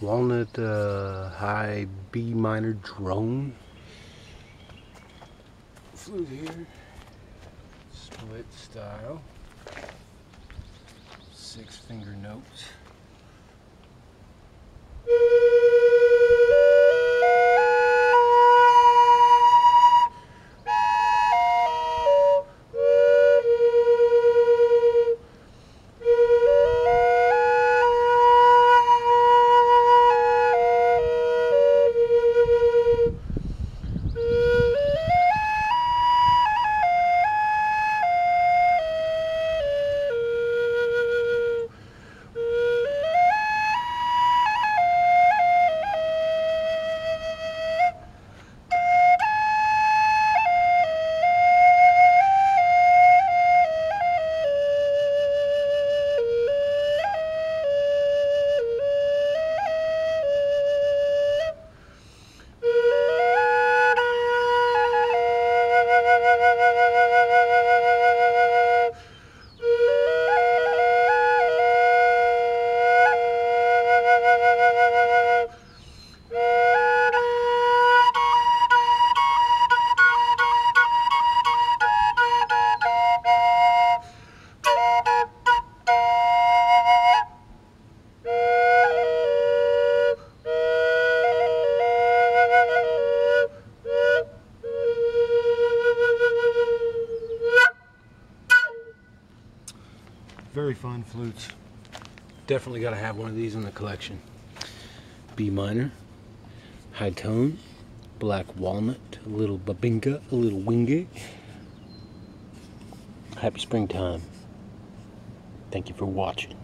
Walnut uh, high B minor drone. Flute here. Split style. Six finger notes. Woo! Very fine flutes. Definitely got to have one of these in the collection. B minor, high tone, black walnut, a little bubinga, a little wenge. Happy springtime. Thank you for watching.